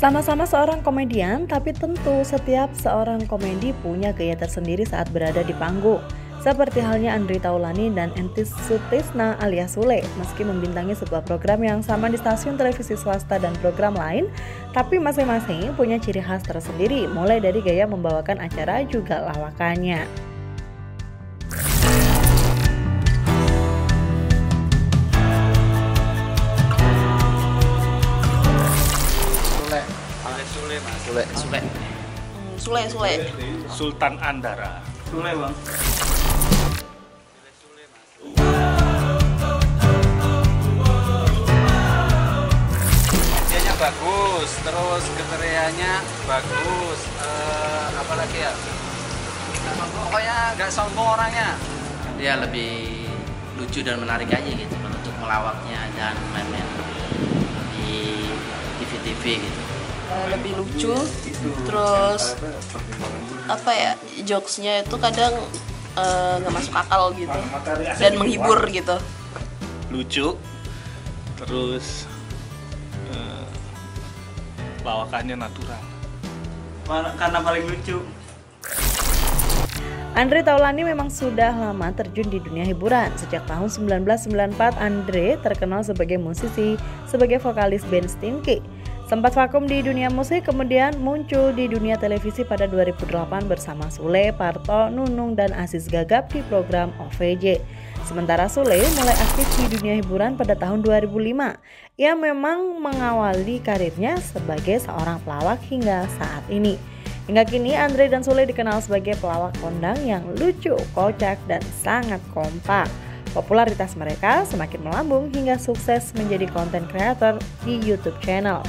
Sama-sama seorang komedian, tapi tentu setiap seorang komedi punya gaya tersendiri saat berada di panggung. Seperti halnya Andri Taulani dan Entis Sutisna alias Sule, meski membintangi sebuah program yang sama di stasiun televisi swasta dan program lain, tapi masing-masing punya ciri khas tersendiri, mulai dari gaya membawakan acara juga lawakannya. Sule. Sule, Mas. Sule. Sule. Sule, Sule. Sultan Andara. Sule, Bang. Bagus, terus kriterianya bagus. Eh, apa lagi ya? Pokoknya nggak sombong orangnya. dia lebih lucu dan menarik aja gitu untuk melawaknya dan main-main di TV-TV gitu. Eh, lebih lucu terus apa ya jokesnya itu kadang eh, nggak masuk akal gitu dan menghibur gitu Lucu. Terus eh, lawakannya natural. Karena paling lucu. Andre Taulani memang sudah lama terjun di dunia hiburan. Sejak tahun 1994, Andre terkenal sebagai musisi, sebagai vokalis band Stinky. Sempat vakum di dunia musik, kemudian muncul di dunia televisi pada 2008 bersama Sule, Parto, Nunung, dan Aziz Gagap di program OVJ. Sementara Sule mulai aktif di dunia hiburan pada tahun 2005. Ia memang mengawali karirnya sebagai seorang pelawak hingga saat ini. Hingga kini Andre dan Sule dikenal sebagai pelawak kondang yang lucu, kocak, dan sangat kompak. Popularitas mereka semakin melambung hingga sukses menjadi konten creator di YouTube channel.